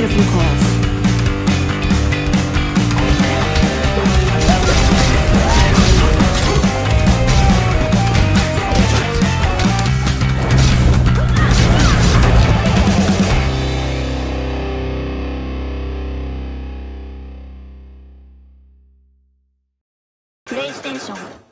get calls. PlayStation